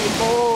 people